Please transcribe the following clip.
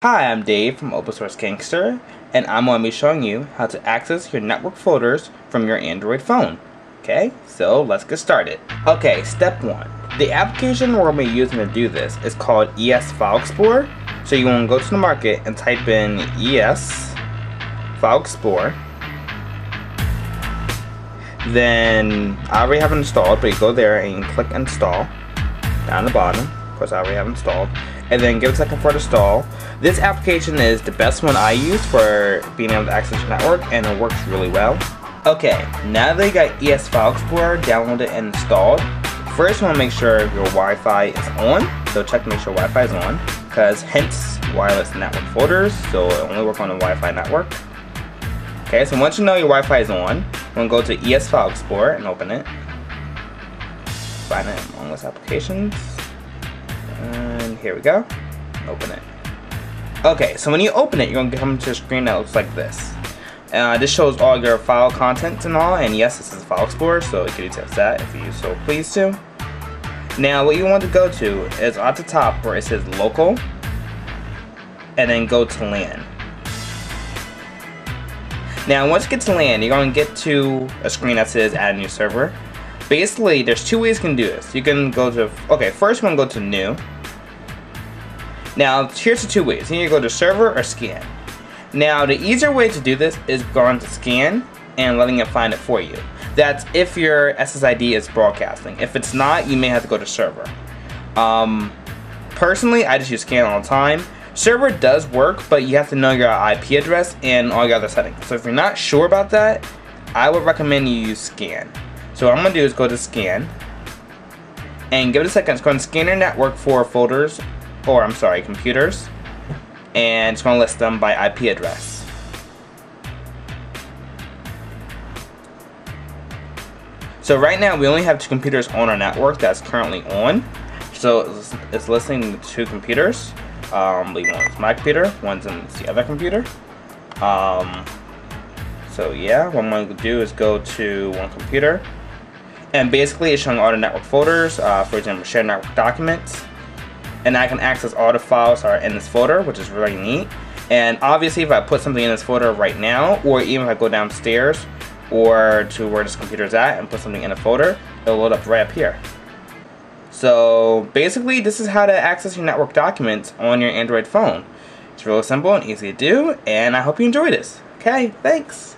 Hi, I'm Dave from Open Source Gangster, and I'm going to be showing you how to access your network folders from your Android phone. Okay, so let's get started. Okay, step one. The application we're going to be using to do this is called ES File Explorer. So you want to go to the market and type in ES File Explorer. Then I already have it installed, but you go there and click install down the bottom. Course, I already have installed and then give it a second for it to install. This application is the best one I use for being able to access your network and it works really well. Okay, now that you got ES File Explorer downloaded and installed, first you want to make sure your Wi-Fi is on. So check to make sure Wi-Fi is on because hence wireless network folders, so it only work on the Wi-Fi network. Okay, so once you know your Wi-Fi is on, we're going to go to ES File Explorer and open it. Find it among list applications here we go. Open it. Okay, so when you open it, you're going to come to a screen that looks like this. Uh, this shows all your file contents and all, and yes, this is File Explorer, so you can test that if you so please to. Now, what you want to go to is at the top where it says Local, and then go to LAN. Now, once you get to LAN, you're going to get to a screen that says Add a new server. Basically, there's two ways you can do this. You can go to, okay, first to go to New, now, here's the two ways. You can go to server or scan. Now, the easier way to do this is going to scan and letting it find it for you. That's if your SSID is broadcasting. If it's not, you may have to go to server. Um, personally, I just use scan all the time. Server does work, but you have to know your IP address and all your other settings. So if you're not sure about that, I would recommend you use scan. So what I'm going to do is go to scan and give it a second. It's going to scan your network for folders or I'm sorry, computers, and it's going to list them by IP address. So right now we only have two computers on our network that's currently on. So it's, listing two computers. Um, one's my computer, one's in the other computer. Um, so yeah, what I'm going to do is go to one computer. And basically it's showing all the network folders, uh, for example, share network documents and I can access all the files that are in this folder, which is really neat. And obviously, if I put something in this folder right now, or even if I go downstairs or to where this computer is at and put something in a folder, it'll load up right up here. So basically, this is how to access your network documents on your Android phone. It's real simple and easy to do, and I hope you enjoy this. Okay, thanks.